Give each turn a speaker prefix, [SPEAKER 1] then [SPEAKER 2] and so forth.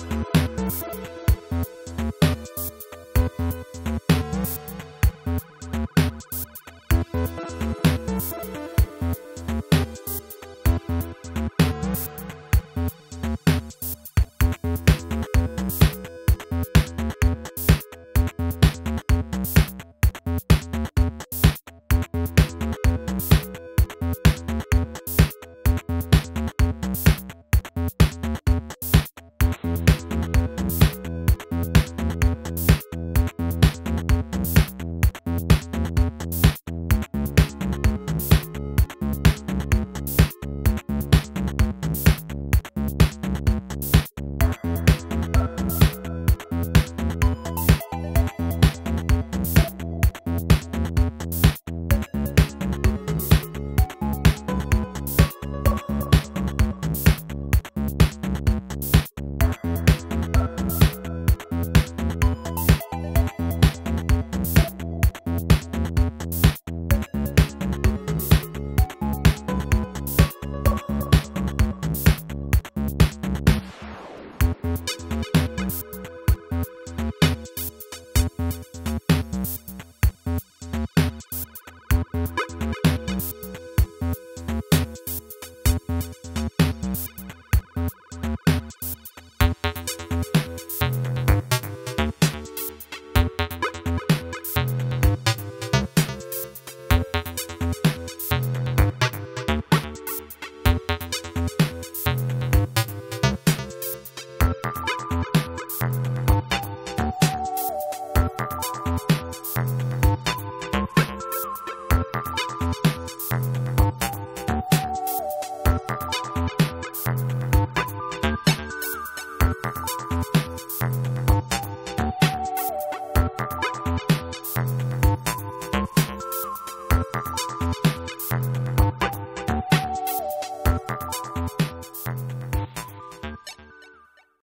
[SPEAKER 1] Thank you.